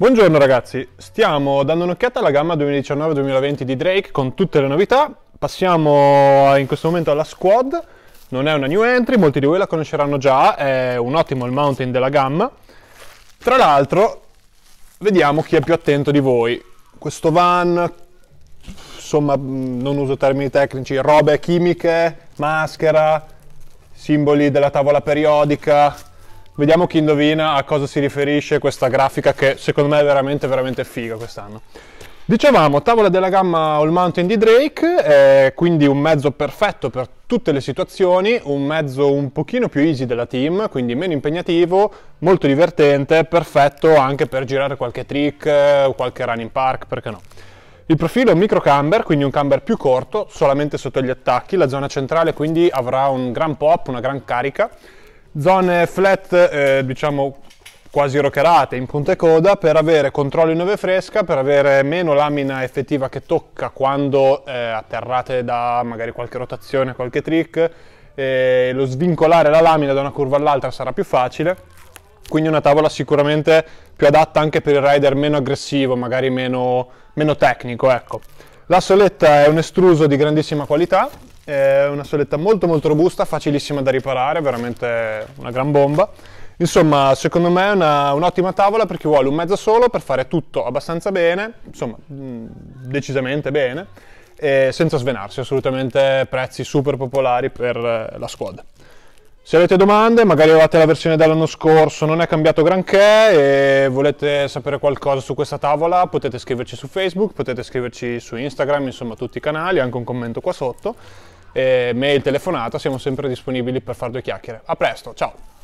Buongiorno ragazzi, stiamo dando un'occhiata alla gamma 2019-2020 di Drake con tutte le novità. Passiamo in questo momento alla squad, non è una new entry, molti di voi la conosceranno già, è un ottimo il mountain della gamma. Tra l'altro, vediamo chi è più attento di voi. Questo van, insomma, non uso termini tecnici, robe chimiche, maschera, simboli della tavola periodica, Vediamo chi indovina a cosa si riferisce questa grafica che secondo me è veramente veramente figa quest'anno. Dicevamo, tavola della gamma All Mountain di Drake, quindi un mezzo perfetto per tutte le situazioni, un mezzo un pochino più easy della team, quindi meno impegnativo, molto divertente, perfetto anche per girare qualche trick o qualche run in park, perché no. Il profilo è un micro camber, quindi un camber più corto, solamente sotto gli attacchi, la zona centrale quindi avrà un gran pop, una gran carica, zone flat eh, diciamo quasi rockerate in punta e coda per avere controllo in neve fresca, per avere meno lamina effettiva che tocca quando eh, atterrate da magari qualche rotazione, qualche trick, e lo svincolare la lamina da una curva all'altra sarà più facile, quindi una tavola sicuramente più adatta anche per il rider meno aggressivo, magari meno, meno tecnico. Ecco. La soletta è un estruso di grandissima qualità, è una soletta molto molto robusta, facilissima da riparare, veramente una gran bomba. Insomma, secondo me è un'ottima tavola per chi vuole un mezzo solo per fare tutto abbastanza bene, insomma, mm, decisamente bene, senza svenarsi, assolutamente prezzi super popolari per eh, la squad. Se avete domande, magari avevate la versione dell'anno scorso, non è cambiato granché e volete sapere qualcosa su questa tavola, potete scriverci su Facebook, potete scriverci su Instagram, insomma tutti i canali, anche un commento qua sotto, e mail, telefonata, siamo sempre disponibili per fare due chiacchiere. A presto, ciao!